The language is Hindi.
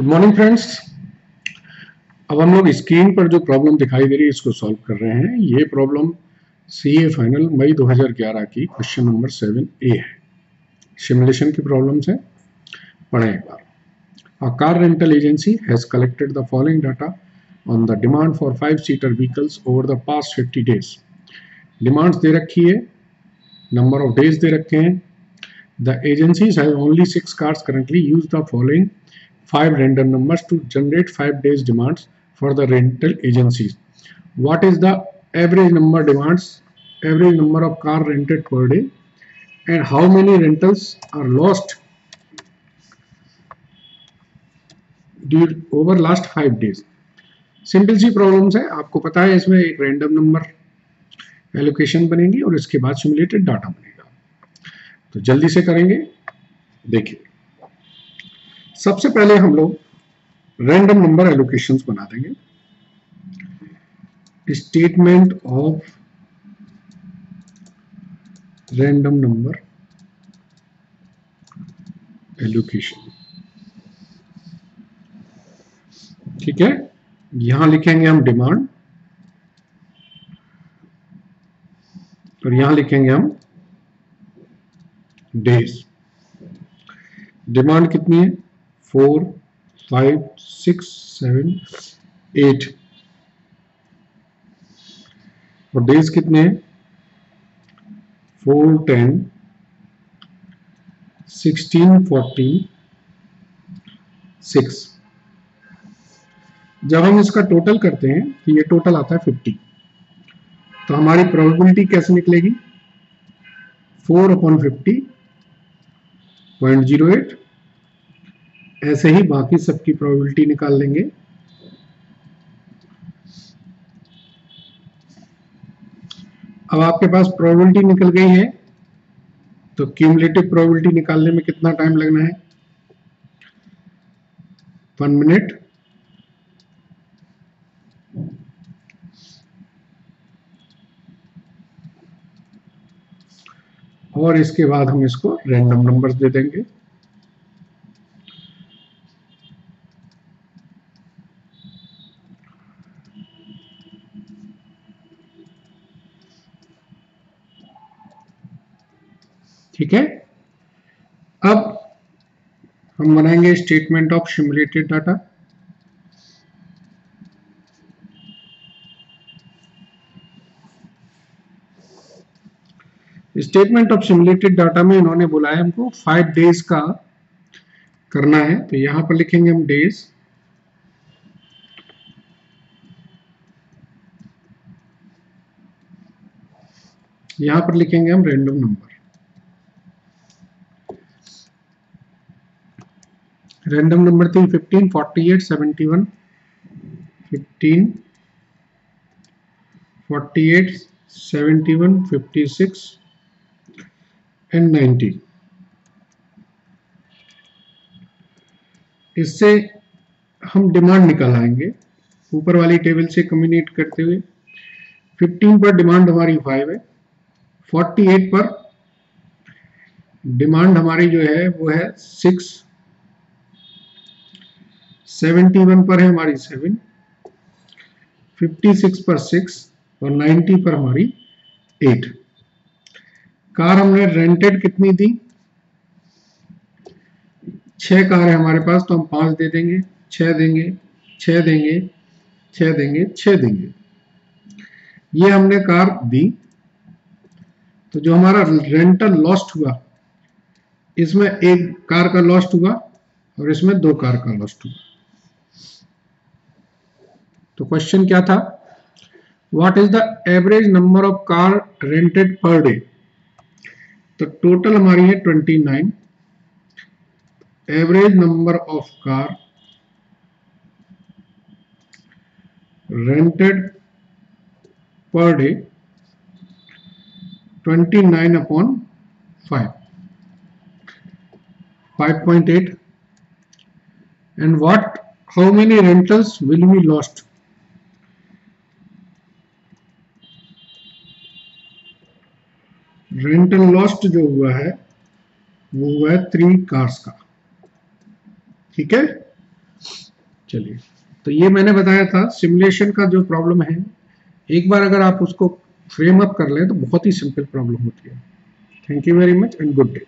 गुड मॉर्निंग फ्रेंड्स अब हम लोग स्क्रीन पर जो प्रॉब्लम दिखाई दे रही है, इसको सॉल्व कर रहे हैं। ये प्रॉब्लम सी ए फाइनल मई 2011 की क्वेश्चन नंबर सेवन ए है। सिमुलेशन की प्रॉब्लम्स है। पढ़ें एक बार। A car rental agency has collected the following data on the demand for five seater vehicles over the past 50 days demands दे रखी है। नंबर ऑफ़ डेज़ दे रखे हैं। The agencies have only six cars currently use the following five random numbers to generate five days demands for the rental agencies. What is the average number demands, average number of car rented per day and how many rentals are lost over last five days. Simple C problems है आपको पता है इसमें एक रैंडम नंबर एलोकेशन बनेगी और इसके बाद सिमुलेटेड डाटा बनेगा तो जल्दी से करेंगे देखिए सबसे पहले हम लोग रैंडम नंबर एलोकेशन बना देंगे। Statement of random number allocation ठीक है? यहाँ लिखेंगे हम डिमांड और यहाँ लिखेंगे हम डेज़ डिमांड कितनी है? Four five six seven eight और डेज़ कितने हैं? Four ten sixteen fourteen six जब हम इसका टोटल करते हैं तो ये टोटल आता है फिफ्टी तो हमारी प्रोबेबिलिटी कैसे निकलेगी? Four upon fifty point zero eight ऐसे ही बाकी सबकी प्रोबेबिलिटी निकाल लेंगे। अब आपके पास प्रोबेबिलिटी निकल गई है तो क्यूमुलेटिव प्रोबेबिलिटी निकालने में कितना टाइम लगना है? वन मिनट और इसके बाद हम इसको रैंडम नंबर्स दे देंगे। ठीक है? अब हम बनाएँगे statement of simulated data statement of simulated data में इन्होंने बोला है हमको फाइव डेज़ का करना है। तो यहाँ पर लिखेंगे हम डेज़ यहाँ पर लिखेंगे हम random number random number 3 15 48 71 15 48 71 56 and 90 इससे हम डिमांड निकाल आएँगे। ऊपर वाली टेबल से कम्युनिकेट करते हुए। 15 पर डिमांड हमारी 5 है। 48 पर डिमांड हमारी जो है, वो है 6 71 पर है हमारी 7 56 पर 6 और 90 पर हमारी 8 कार हमने रेंटेड कितनी दी? छह कार है हमारे पास तो हम पाँच दे देंगे, छह देंगे छह देंगे छह देंगे छह देंगे। ये हमने कार दी। तो जो हमारा रेंटल लॉस्ट हुआ, इसमें एक कार का लॉस्ट हुआ और इसमें दो कार का लॉस्ट हुआ। तो क्वेश्चन क्या था? What is the average number of car rented per day तो टोटल हमारी है 29 average number of car rented per day 29 upon 5 5.8 and what, how many rentals will be lost? Rental lost जो हुआ है, वो हुआ है थ्री कार्स का। ठीक है? चलिए। तो ये मैंने बताया था सिमुलेशन का जो प्रॉब्लम है, एक बार अगर आप उसको फ्रेम अप कर लें तो बहुत ही सिंपल प्रॉब्लम होती है। Thank you very much and good day